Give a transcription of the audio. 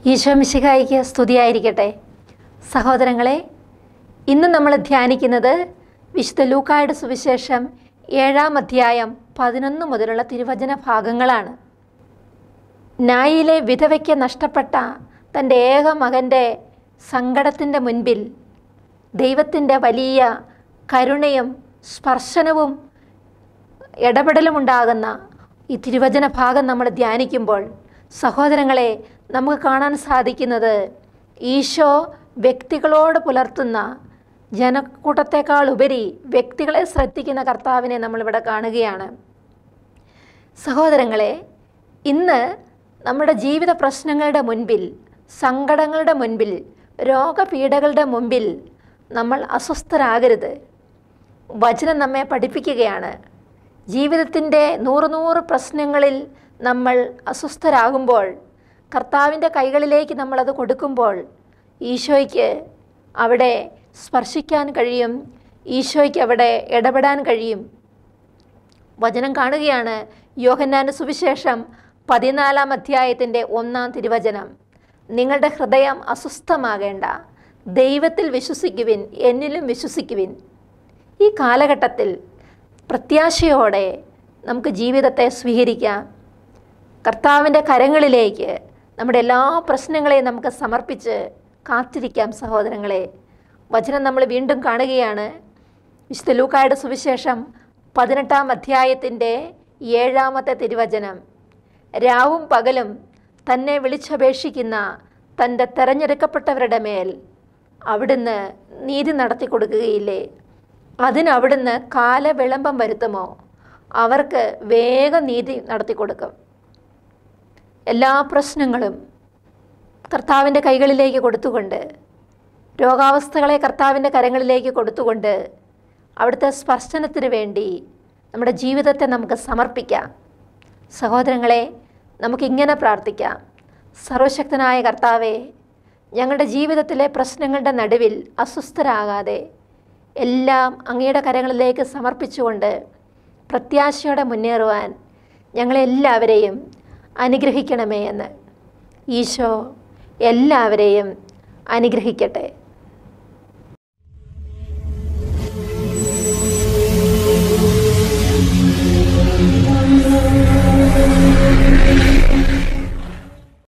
ഈശോ മിശിഹായിക്ക് സ്തുതിയായിരിക്കട്ടെ. സഹോദരങ്ങളെ ഇന്ന് നമ്മൾ ധ്യാനിക്കുന്നത് വിശുദ്ധ ലൂക്കായുടെ സുവിശേഷം ഏഴാം അധ്യായം പതിനൊന്ന് മുതലുള്ള തിരുവചന ഭാഗങ്ങളാണ്. നായിലെ വിധവയ്ക്ക് നഷ്ടപ്പെട്ട തന്റെ ഏക മകന്റെ സങ്കടത്തിന്റെ മുൻപിൽ ദൈവത്തിന്റെ വലിയ കരുണയും സ്പർശനവും ഇടപെടലുമുണ്ടാകുന്ന ഈ തിരുവചന ഭാഗം നമ്മൾ ധ്യാനിക്കുമ്പോൾ സഹോദരങ്ങളെ നമുക്ക് കാണാൻ സാധിക്കുന്നത് ഈശോ വ്യക്തികളോട് പുലർത്തുന്ന ജനക്കൂട്ടത്തെക്കാൾ ഉപരി വ്യക്തികളെ ശ്രദ്ധിക്കുന്ന കർത്താവിനെ നമ്മളിവിടെ കാണുകയാണ്. സഹോദരങ്ങളെ ഇന്ന് നമ്മുടെ ജീവിത പ്രശ്നങ്ങളുടെ മുൻപിൽ സങ്കടങ്ങളുടെ മുൻപിൽ രോഗപീഠകളുടെ മുമ്പിൽ നമ്മൾ അസ്വസ്ഥരാകരുത്. വചനം നമ്മെ പഠിപ്പിക്കുകയാണ്. ജീവിതത്തിന്റെ നൂറ് നൂറ് പ്രശ്നങ്ങളിൽ നമ്മൾ അസ്വസ്ഥരാകുമ്പോൾ കർത്താവിന്റെ കൈകളിലേക്ക് നമ്മളത് കൊടുക്കുമ്പോൾ ഈശോയ്ക്ക് അവിടെ സ്പർശിക്കാൻ കഴിയും ഈശോയ്ക്ക് അവിടെ ഇടപെടാൻ കഴിയും. വചനം കാണുകയാണ് യോഹന്നാന്റെ സുവിശേഷം പതിനാലാം അധ്യായത്തിന്റെ ഒന്നാം തിരുവചനം. നിങ്ങളുടെ ഹൃദയം അസ്വസ്ഥമാകേണ്ട ദൈവത്തിൽ വിശ്വസിക്കുവിൻ എന്നിലും വിശ്വസിക്കുവിൻ. ഈ കാലഘട്ടത്തിൽ പ്രത്യാശയോടെ നമുക്ക് ജീവിതത്തെ സ്വീകരിക്കാം. കർത്താവിന്റെ കരങ്ങളിലേക്ക് നമ്മുടെ എല്ലാ പ്രശ്നങ്ങളെയും നമുക്ക് സമർപ്പിച്ച് കാത്തിരിക്കാം സഹോദരങ്ങളെ. വചനം നമ്മൾ വീണ്ടും കാണുകയാണ്. വിശുദ്ധ ലൂക്കായുടെ സുവിശേഷം പതിനെട്ടാം അധ്യായത്തിന്റെ ഏഴാമത്തെ തിരുവചനം. രാവും പകലും തന്നെ വിളിച്ചപേക്ഷിക്കുന്ന തന്റെ തെരഞ്ഞെടുക്കപ്പെട്ടവരുടെ മേൽ അവിടുന്ന് നീതി നടത്തി കൊടുക്കുകയില്ലേ? അതിന് അവിടുന്ന് കാലവിളംബം വരുത്തുമോ? അവർക്ക് വേഗം നീതി നടത്തി കൊടുക്കും. എല്ലാ പ്രശ്നങ്ങളും കർത്താവിന്റെ കൈകളിലേക്ക് കൊടുത്തുകൊണ്ട് രോഗാവസ്ഥകളെ കർത്താവിന്റെ കരങ്ങളിലേക്ക് കൊടുത്തുകൊണ്ട് അവിടുത്തെ സ്പർശനത്തിന് വേണ്ടി നമ്മുടെ ജീവിതത്തെ നമുക്ക് സമർപ്പിക്കാം. സഹോദരങ്ങളെ നമുക്കിങ്ങനെ പ്രാർത്ഥിക്കാം. സർവശക്തനായ കർത്താവെ ഞങ്ങളുടെ ജീവിതത്തിലെ പ്രശ്നങ്ങളുടെ നടുവിൽ അസ്വസ്ഥരാകാതെ എല്ലാം അങ്ങയുടെ കരങ്ങളിലേക്ക് സമർപ്പിച്ചുകൊണ്ട് പ്രത്യാശയോടെ മുന്നേറുവാൻ ഞങ്ങളെല്ലാവരെയും അനുഗ്രഹിക്കണമേ എന്ന്. ഈശോ എല്ലാവരെയും അനുഗ്രഹിക്കട്ടെ.